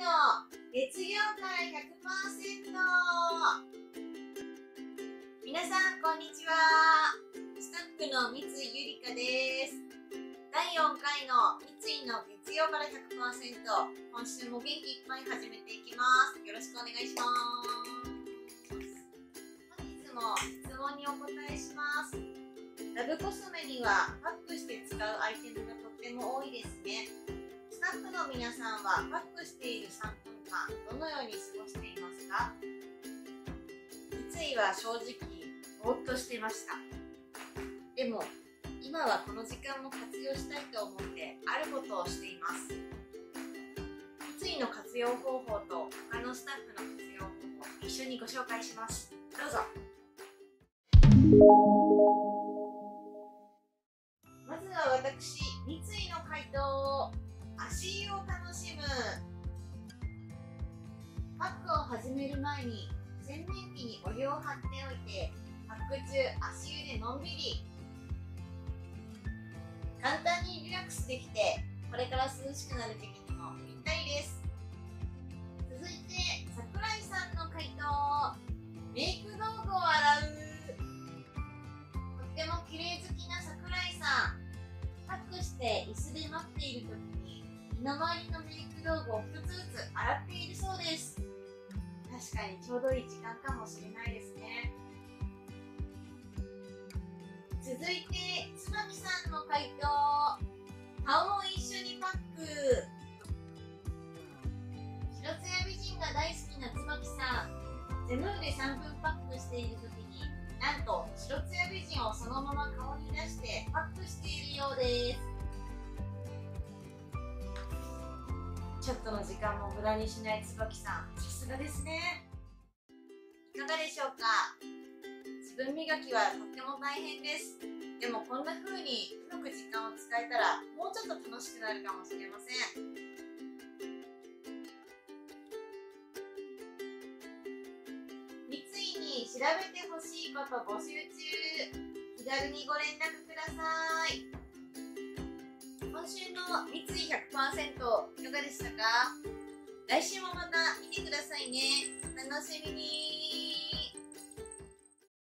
の月曜から100%皆さんこんにちは。スタッフの三井ゆりかです。第4回の三井の月曜から100%今週も元気いっぱい始めていきます。よろしくお願いします。本日も質問にお答えします。ラブコスメにはパックして使うアイテムがとっても多いですね。スタッフの皆さんはパックしている3分間どのように過ごしていますか？三井は正直ぼーっとしていました。でも今はこの時間も活用したいと思ってあることをしています。三井の活用方法と他のスタッフの活用方法一緒にご紹介します。どうぞ。まずは私三井の回答足める前に洗面器にお湯を張っておいてパック中足湯でのんびり簡単にリラックスできてこれから涼しくなる時期にもぴったりです。続いて桜井さんの回答。メイク道具を洗う。とっても綺麗好きな桜井さん。パックして椅子で待っている時に身の回りのメイク道具を一つずつ洗っているそうです。確かにちょうどいい時間かもしれないですね。続いて椿さんの回答。顔も一緒にパック。白ツヤ美人が大好きな椿さん。ゼムーで3分パックしている時になんと白ツヤちょっとの時間も無駄にしない椿さん。さすがですね。いかがでしょうか？自分磨きはとっても大変です。でもこんな風にうまく時間を使えたらもうちょっと楽しくなるかもしれません。三井に調べてほしいこと募集中。気軽にご連絡ください。今週の三井100%いかがでしたか？来週もまた見てくださいね。お楽しみに。